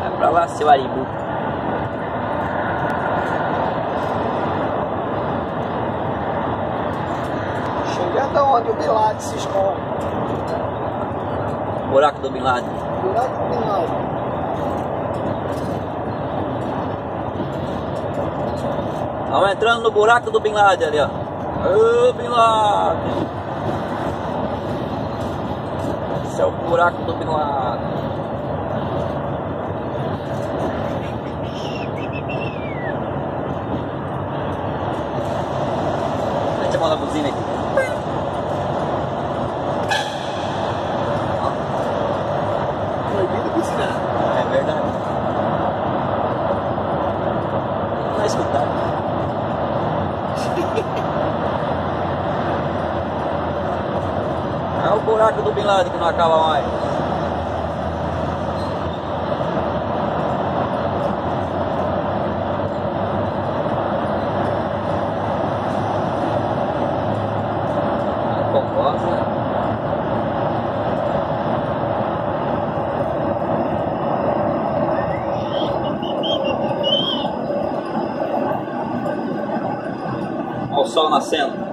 Vai pra lá, seu aribu. Chegando aonde o Bin Laden se esconde. Buraco do Bin Laden. Buraco do Bin Laden. Estamos entrando no buraco do Bin Laden ali, ó. Ô, Bin Laden! É o buraco do Bin Laden. Mete a mão na buzina aí. Proibido buzinar. É verdade. Não vai escutar. Buraco do Bin Laden que não acaba mais. Né? Olha o sol nascendo.